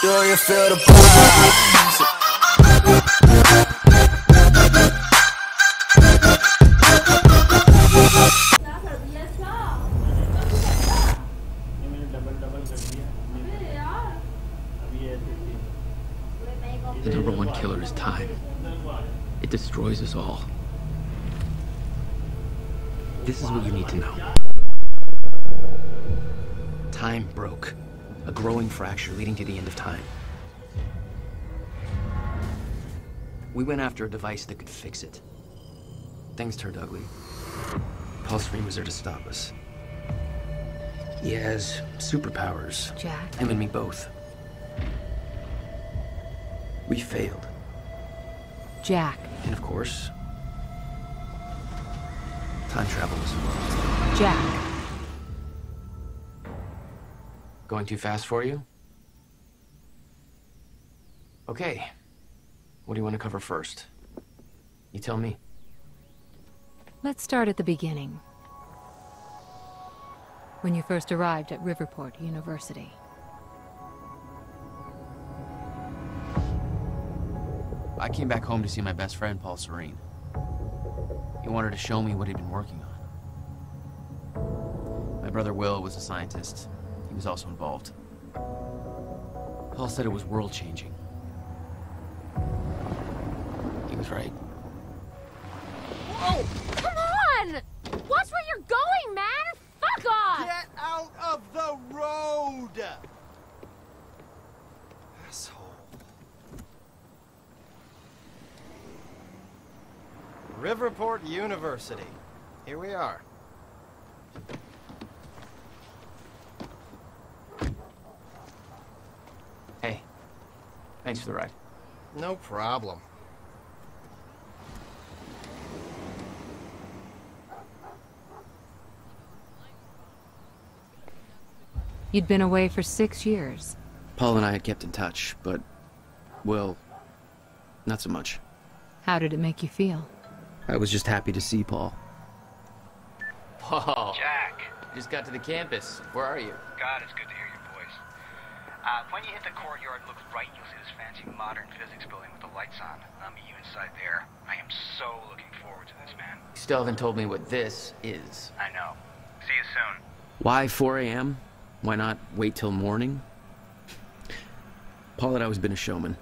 Do you feel the vibes? The number one killer is time. It destroys us all. This is what you need to know. Time broke. A growing fracture leading to the end of time. We went after a device that could fix it. Things turned ugly. Paul Serene was there to stop us. He has superpowers. Jack. Him and me both. We failed. Jack. And of course, time travel was involved. Jack. Going too fast for you? Okay. What do you want to cover first? You tell me. Let's start at the beginning. When you first arrived at Riverport University. I came back home to see my best friend, Paul Serene. He wanted to show me what he'd been working on. My brother Will was a scientist. He was also involved. Paul said it was world-changing. He was right. Whoa! Come on! Watch where you're going, man! Fuck off! Get out of the road! Asshole. Riverport University. Here we are. Hey, thanks for the ride. No problem. You'd been away for six years. Paul and I had kept in touch, but, well, not so much. How did it make you feel? I was just happy to see Paul. Paul. Jack. Just got to the campus. Where are you? God, it's good to hear your voice. Uh, when you hit the courtyard, look right, you'll see this fancy modern physics building with the lights on. I'll meet you inside there. I am so looking forward to this, man. You still haven't told me what this is. I know. See you soon. Why 4 a.m.? Why not wait till morning? Paul had always been a showman.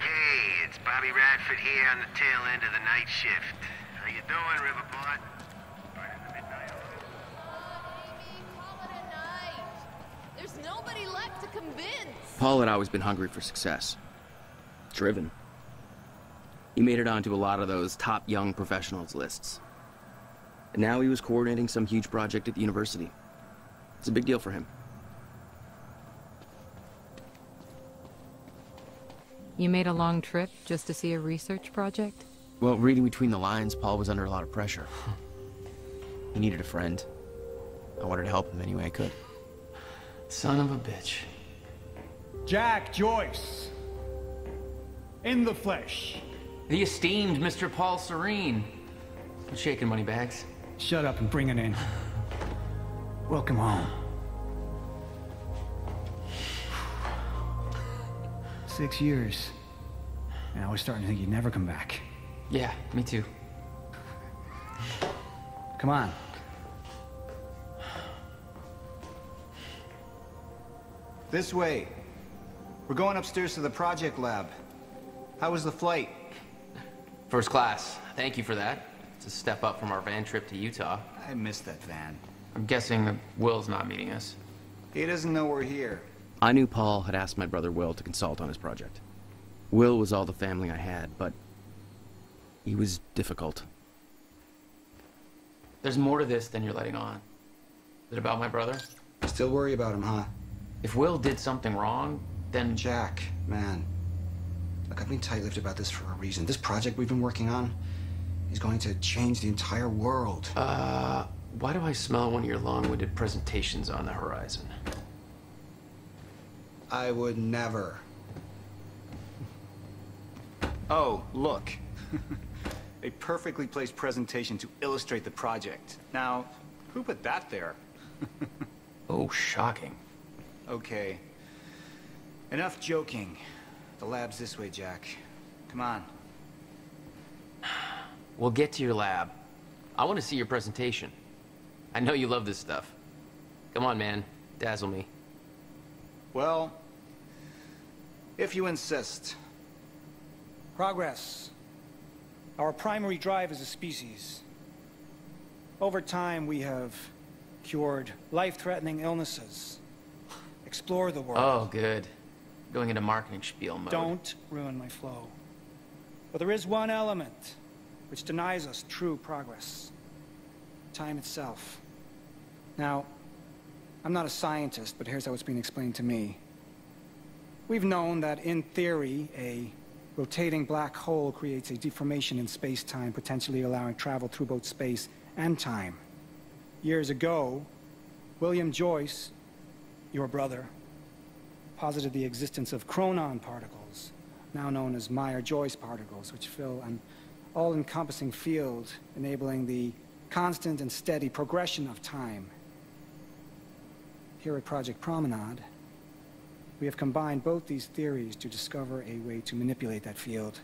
Hey, it's Bobby Radford here on the tail end of the night shift. How you doing, Riverport? There's nobody left to convince. Paul had always been hungry for success. Driven. He made it onto a lot of those top young professionals lists. And now he was coordinating some huge project at the university. It's a big deal for him. You made a long trip just to see a research project? Well, reading between the lines, Paul was under a lot of pressure. he needed a friend. I wanted to help him any way I could. Son of a bitch. Jack Joyce. In the flesh. The esteemed Mr. Paul Serene. I'm shaking money bags. Shut up and bring it in. Welcome home. Six years. And I was starting to think you'd never come back. Yeah, me too. Come on. This way. We're going upstairs to the project lab. How was the flight? First class. Thank you for that. It's a step up from our van trip to Utah. I missed that van. I'm guessing that Will's not meeting us. He doesn't know we're here. I knew Paul had asked my brother Will to consult on his project. Will was all the family I had, but he was difficult. There's more to this than you're letting on. Is it about my brother? Still worry about him, huh? If Will did something wrong, then Jack, man. Look, I've been tight-lipped about this for a reason. This project we've been working on is going to change the entire world. Uh, Why do I smell one of your long-winded presentations on the horizon? I would never. Oh, look. A perfectly placed presentation to illustrate the project. Now, who put that there? Oh, shocking. Okay. Enough joking. The lab's this way, Jack. Come on. We'll get to your lab. I want to see your presentation. I know you love this stuff. Come on, man. Dazzle me. Well, if you insist. Progress. Our primary drive as a species. Over time, we have cured life-threatening illnesses. Explore the world. Oh, good. Going into marketing spiel mode. Don't ruin my flow. But there is one element which denies us true progress. Time itself. Now, I'm not a scientist, but here's how it's being explained to me. We've known that, in theory, a rotating black hole creates a deformation in space-time, potentially allowing travel through both space and time. Years ago, William Joyce, your brother, posited the existence of chronon particles, now known as Meyer-Joyce particles, which fill an all-encompassing field, enabling the constant and steady progression of time. Here at Project Promenade, we have combined both these theories to discover a way to manipulate that field.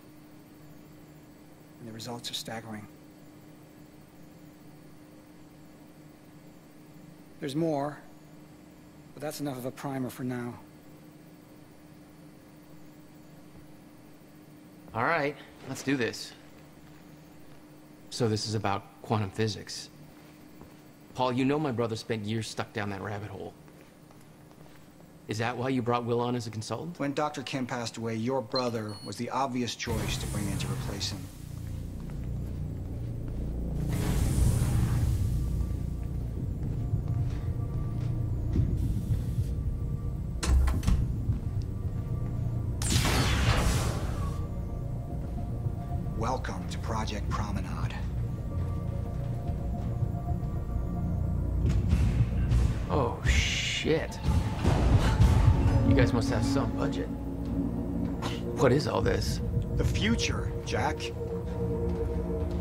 And the results are staggering. There's more, but that's enough of a primer for now. All right, let's do this. So this is about quantum physics. Paul, you know my brother spent years stuck down that rabbit hole. Is that why you brought Will on as a consultant? When Dr. Kim passed away, your brother was the obvious choice to bring in to replace him. Is all this? The future, Jack.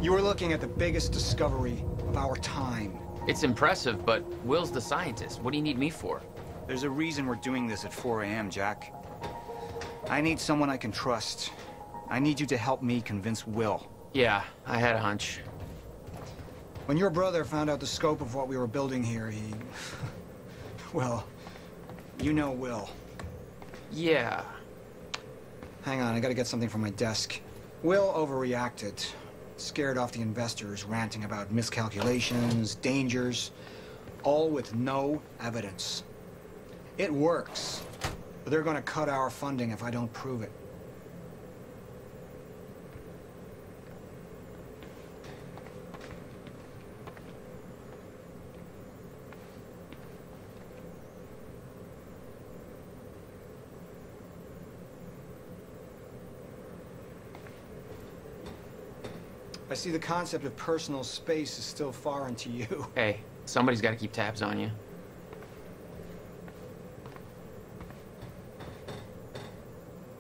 You are looking at the biggest discovery of our time. It's impressive, but Will's the scientist. What do you need me for? There's a reason we're doing this at 4 a.m., Jack. I need someone I can trust. I need you to help me convince Will. Yeah, I had a hunch. When your brother found out the scope of what we were building here, he... well, you know Will. Yeah. Hang on, I gotta get something from my desk. Will overreacted. Scared off the investors, ranting about miscalculations, dangers, all with no evidence. It works, but they're gonna cut our funding if I don't prove it. I see the concept of personal space is still foreign to you. Hey, somebody's got to keep tabs on you.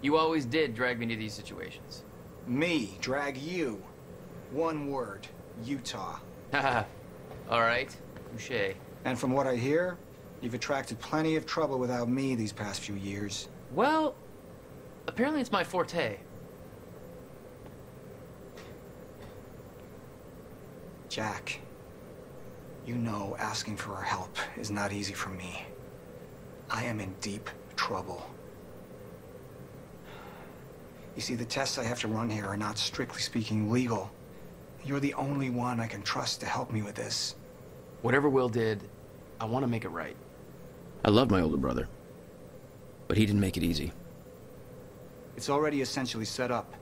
You always did drag me to these situations. Me, drag you. One word, Utah. All right. Touche. And from what I hear, you've attracted plenty of trouble without me these past few years. Well, apparently it's my forte. Jack, you know asking for our help is not easy for me. I am in deep trouble. You see, the tests I have to run here are not strictly speaking legal. You're the only one I can trust to help me with this. Whatever Will did, I want to make it right. I love my older brother, but he didn't make it easy. It's already essentially set up.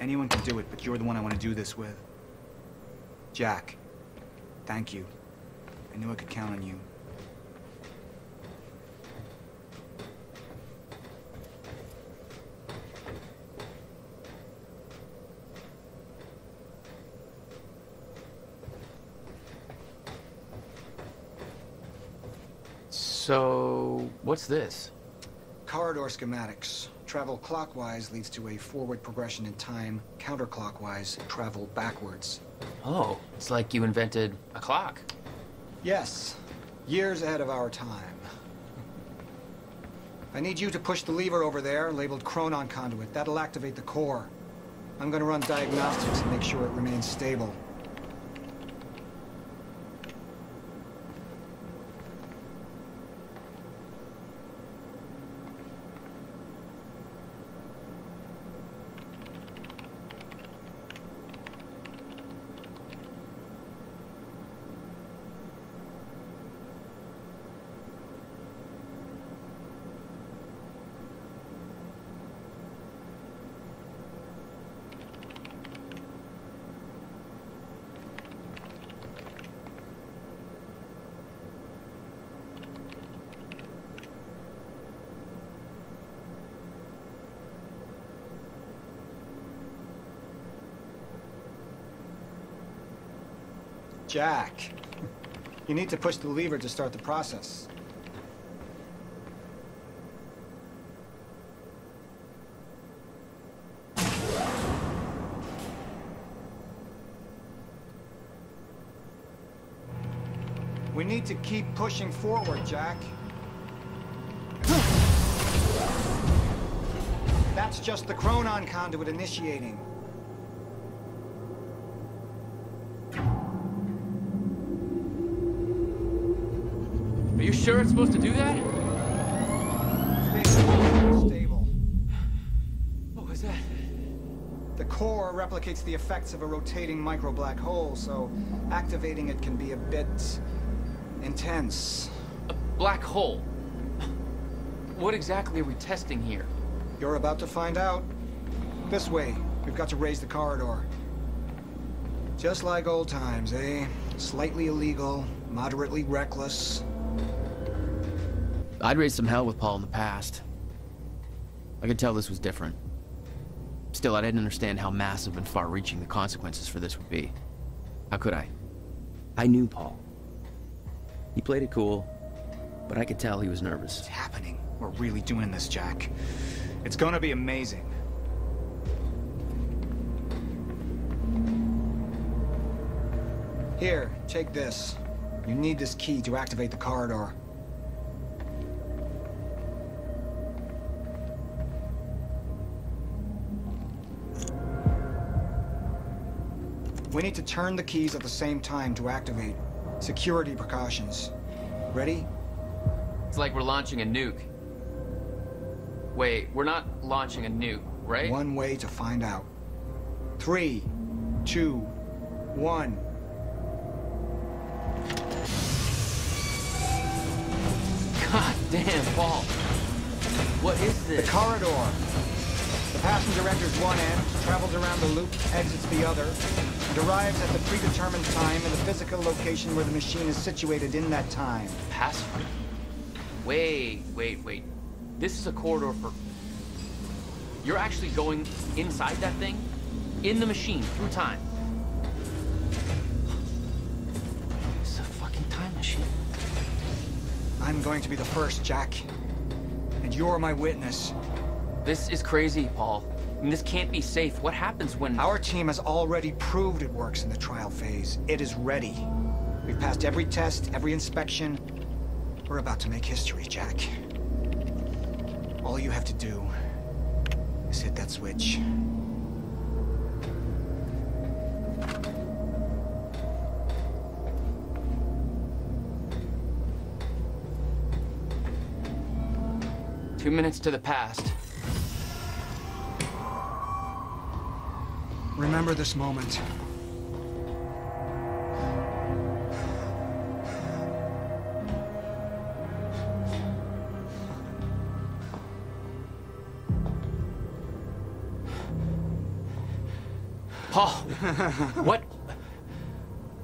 Anyone can do it, but you're the one I want to do this with. Jack, thank you. I knew I could count on you. So, what's this? Corridor schematics. Travel clockwise leads to a forward progression in time. Counterclockwise, travel backwards. Oh, it's like you invented a clock. Yes, years ahead of our time. I need you to push the lever over there, labeled Chronon Conduit. That'll activate the core. I'm gonna run diagnostics and make sure it remains stable. Jack, you need to push the lever to start the process. We need to keep pushing forward, Jack. That's just the Chronon conduit initiating. Sure it's supposed to do that? Stable. Stable. What was that? The core replicates the effects of a rotating micro black hole, so activating it can be a bit intense. A black hole. What exactly are we testing here? You're about to find out. This way. We've got to raise the corridor. Just like old times, eh? Slightly illegal, moderately reckless. I'd raised some hell with Paul in the past. I could tell this was different. Still, I didn't understand how massive and far-reaching the consequences for this would be. How could I? I knew Paul. He played it cool, but I could tell he was nervous. It's happening. We're really doing this, Jack. It's gonna be amazing. Here, take this. You need this key to activate the corridor. We need to turn the keys at the same time to activate. Security precautions. Ready? It's like we're launching a nuke. Wait, we're not launching a nuke, right? One way to find out. Three, two, one. God damn, Paul. What is this? The corridor. The passenger enters one end, travels around the loop, exits the other, and arrives at the predetermined time in the physical location where the machine is situated in that time. Password. Wait, wait, wait. This is a corridor for... You're actually going inside that thing? In the machine, through time? It's a fucking time machine. I'm going to be the first, Jack. And you're my witness. This is crazy, Paul. I mean, this can't be safe. What happens when... Our team has already proved it works in the trial phase. It is ready. We've passed every test, every inspection. We're about to make history, Jack. All you have to do is hit that switch. Two minutes to the past. Remember this moment. Paul! what?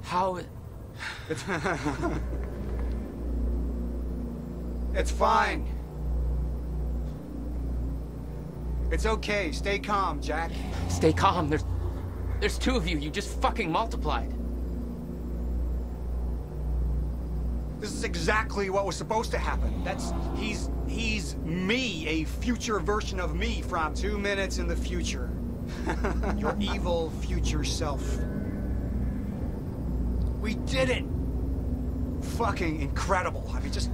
How... It's fine. It's okay. Stay calm, Jack. Stay calm. There's... There's two of you. You just fucking multiplied. This is exactly what was supposed to happen. That's... he's... he's me, a future version of me from two minutes in the future. Your evil future self. We did it! Fucking incredible. I mean, just...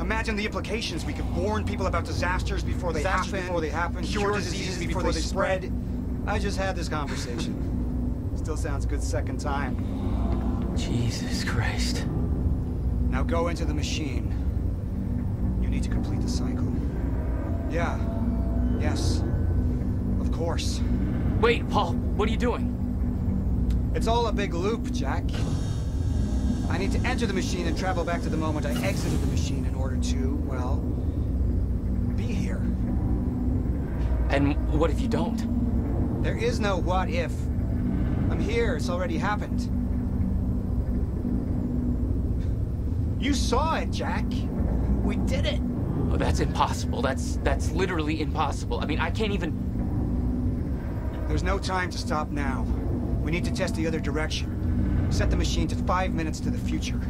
Imagine the implications. We could warn people about disasters before they Disasters happen. before they happen, Cure, cure diseases, diseases before, before they they spread. I just had this conversation. Still sounds good second time. Jesus Christ. Now go into the machine. You need to complete the cycle. Yeah. Yes. Of course. Wait, Paul, what are you doing? It's all a big loop, Jack. I need to enter the machine and travel back to the moment I exited the machine in order to, well, be here. And what if you don't? There is no what if. I'm here, it's already happened. You saw it, Jack. We did it. Oh, that's impossible. That's that's literally impossible. I mean, I can't even. There's no time to stop now. We need to test the other direction. Set the machine to five minutes to the future.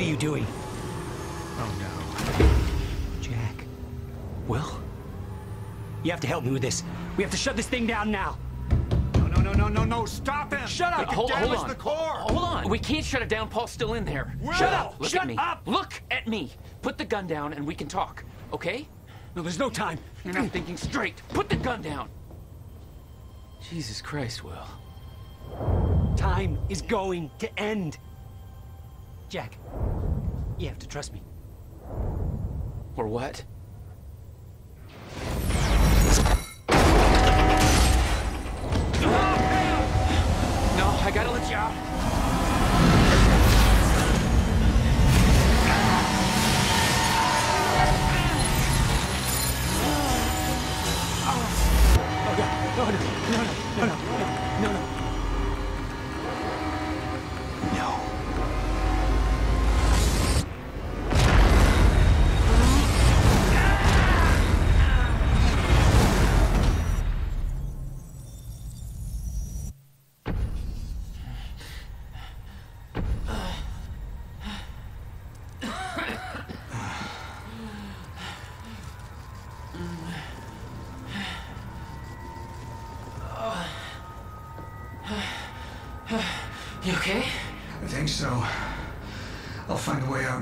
What are you doing? Oh no. Jack. Will? You have to help me with this. We have to shut this thing down now. No, no, no, no, no, no, stop him! Shut up! Hold, hold on. the core! Hold on. We can't shut it down. Paul's still in there. Shut up! Look Shut at me. up! Look at me. Put the gun down and we can talk. Okay? No, there's no time. You're not thinking straight. Put the gun down. Jesus Christ, Will. Time is going to end. Jack, you have to trust me. Or what? No, I gotta let you out.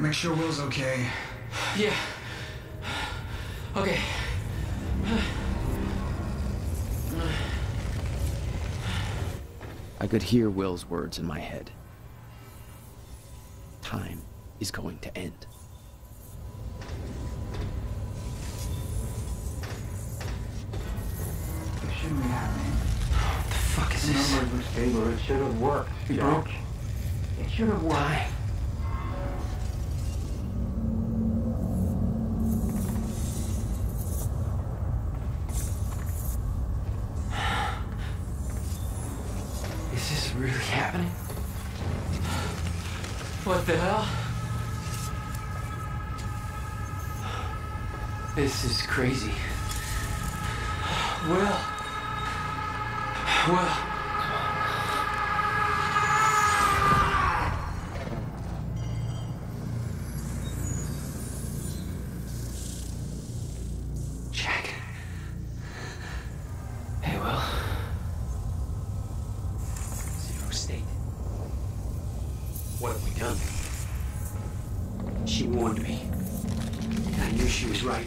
Make sure Will's okay. Yeah. Okay. I could hear Will's words in my head. Time is going to end. It shouldn't be happening. What the fuck is The this? numbers look stable. It should have worked. You Jack. broke? It should have worked. Time. This is crazy. Will. Will. Jack. Hey, Will. Zero state. What have we done? She warned me. I knew she was right.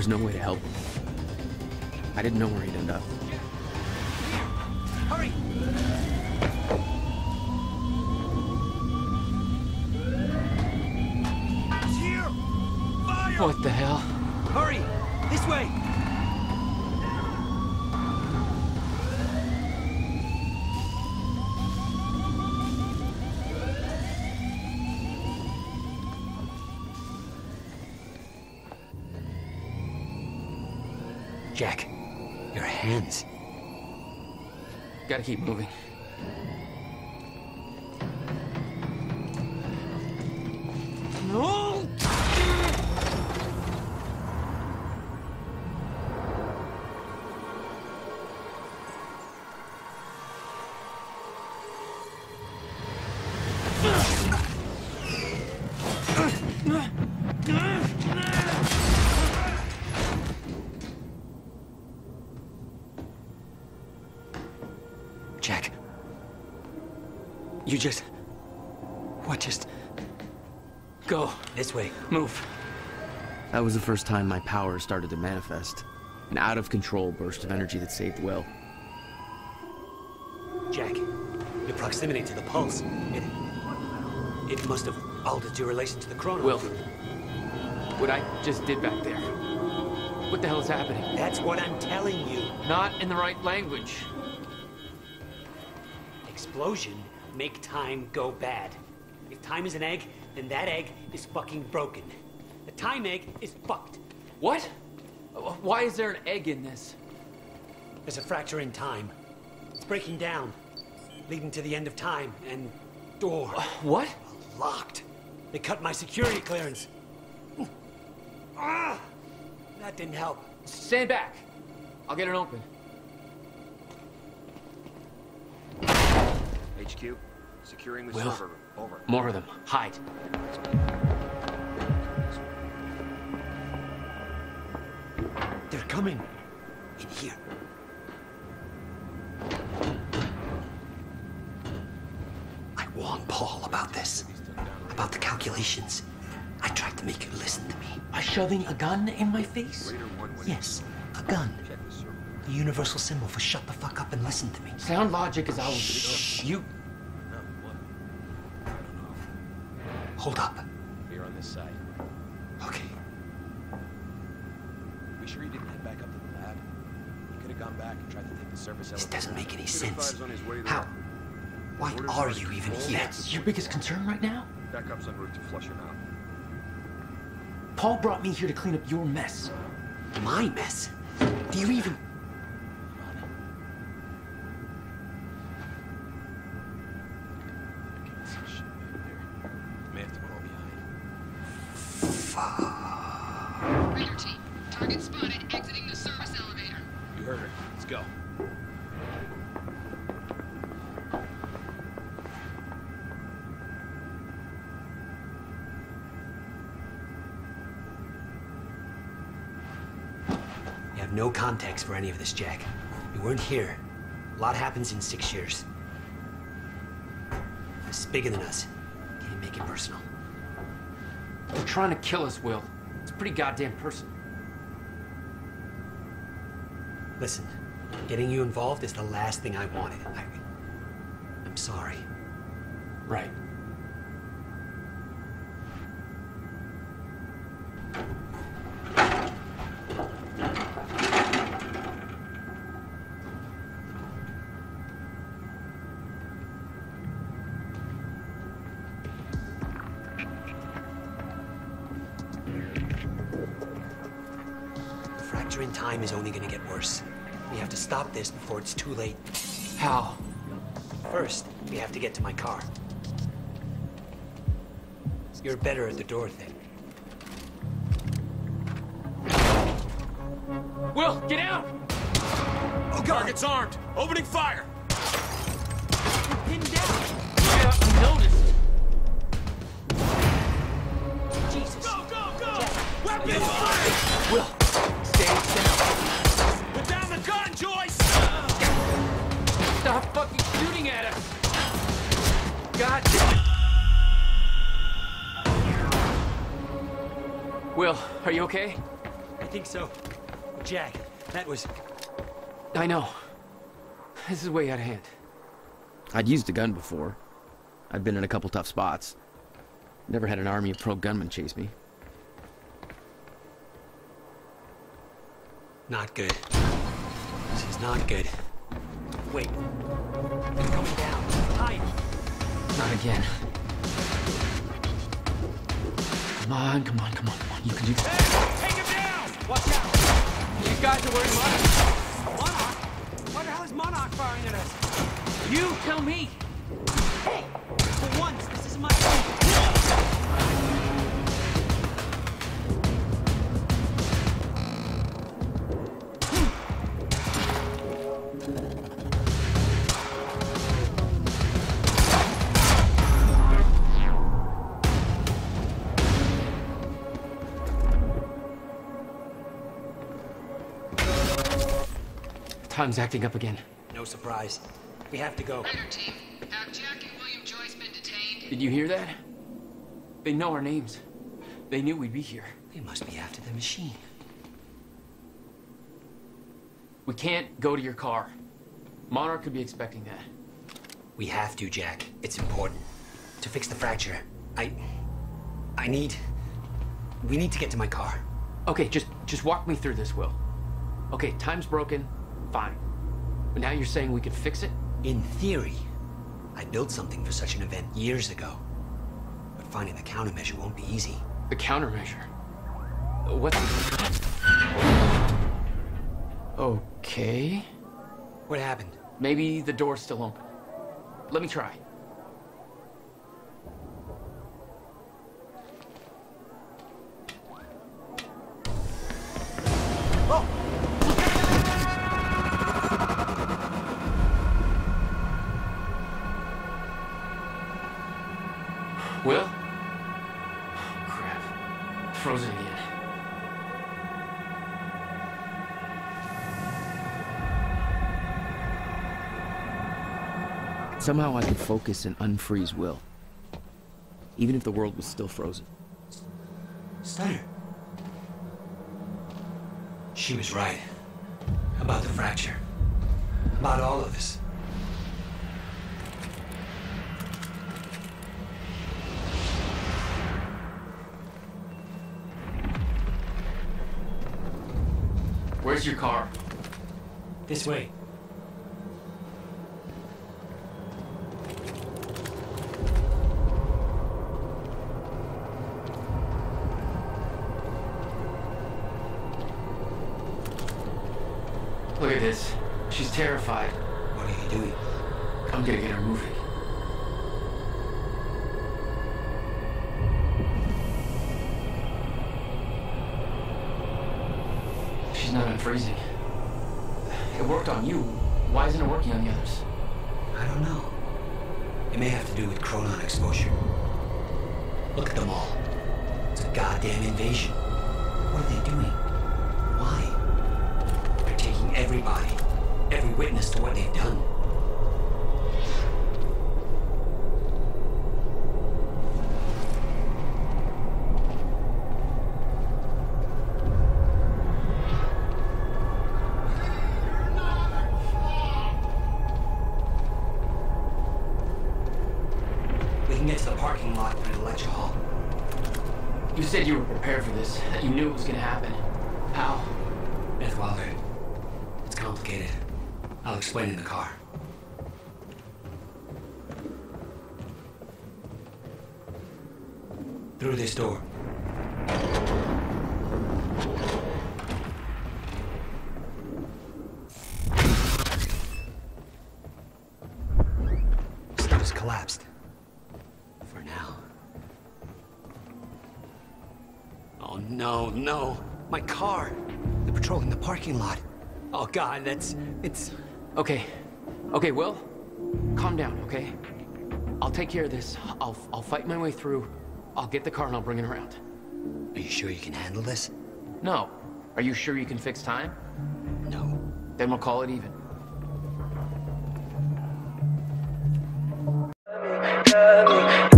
there was no way to help him. I didn't know where he'd end up. Hurry! It's here! Fire! What the hell? Hurry! This way! Jack, your hands. Gotta keep moving. Just. What just. Go. This way. Move. That was the first time my power started to manifest. An out of control burst of energy that saved Will. Jack, your proximity to the pulse. It. It must have altered your relation to the chronon. Will. What I just did back there. What the hell is happening? That's what I'm telling you. Not in the right language. Explosion make time go bad. If time is an egg, then that egg is fucking broken. The time egg is fucked. What? Why is there an egg in this? There's a fracture in time. It's breaking down, leading to the end of time, and door. What? Locked. They cut my security clearance. Ah! That didn't help. Stand back. I'll get it open. HQ, securing the Will. server room. Over. More of them. Hide. They're coming. In here. I warned Paul about this. About the calculations. I tried to make you listen to me. By shoving a gun in my face? Yes, a gun. The universal symbol for shut the fuck up and listen to me. Sound logic is always. You. Hold up. Here on this side. Okay. We sure you didn't head back up to the lab? You could have gone back and tried to take the surface This doesn't make any sense. 205's on his way there. How? Why are you even here? That's your biggest concern right now? Backup's en route to flush him out. Paul brought me here to clean up your mess. My mess? Do you even... have no context for any of this, Jack. You weren't here. A lot happens in six years. Is bigger than us. Can't make it personal. They're trying to kill us, Will. It's pretty goddamn personal. Listen, getting you involved is the last thing I wanted. I, I'm sorry. Right. Fracture in time is only gonna get worse. We have to stop this before it's too late. How? First, we have to get to my car. You're better at the door thing. Will, get out! Oh, God. Target's armed. Opening fire. Pinned down! Yeah, I noticed. Are you okay? I think so. Jack, that was... I know. This is way out of hand. I'd used a gun before. I'd been in a couple tough spots. Never had an army of pro gunmen chase me. Not good. This is not good. Wait. It's coming down. Hide. Not again. Come on, come on, come on, come on. You can do this. Take him down! Watch out! These guys are wearing monitors. Monarch? Why the hell is Monarch firing at us? You tell me. Time's acting up again. No surprise. We have to go. Raider team, have Jack and William Joyce been detained? Did you hear that? They know our names. They knew we'd be here. They must be after the machine. We can't go to your car. Monarch could be expecting that. We have to, Jack. It's important. To fix the fracture. I... I need... We need to get to my car. Okay, just just walk me through this, Will. Okay, time's broken. Fine. But now you're saying we could fix it? In theory, I built something for such an event years ago. But finding the countermeasure won't be easy. The countermeasure? What? Okay. What happened? Maybe the door's still open. Let me try. Will? Oh, crap. Frozen again. Somehow I could focus and unfreeze Will. Even if the world was still frozen. Stunner. She was right. About the fracture. About all of this. Where's your car? This way. Look at this. She's terrified. What are you doing? I'm gonna get her moving. She's not unfreezing. It worked on you. Why isn't it working on the others? I don't know. It may have to do with chronon exposure. Look at them all. It's a goddamn invasion. What are they doing? Why? They're taking everybody, every witness to what they've done. We can get to the parking lot through the lecture hall. You said you were prepared for this, that you knew it was gonna happen. How? Beth Wilder. It's complicated. I'll explain in the car. Through this door. Stuff's collapsed. For now. Oh no, no. My car. They're patrolling the parking lot. Oh god, that's it's Okay. Okay, Will. Calm down, okay? I'll take care of this. I'll I'll fight my way through. I'll get the car and I'll bring it around. Are you sure you can handle this? No. Are you sure you can fix time? No. Then we'll call it even.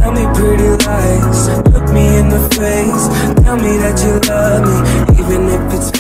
Tell me pretty lies, look me in the face Tell me that you love me, even if it's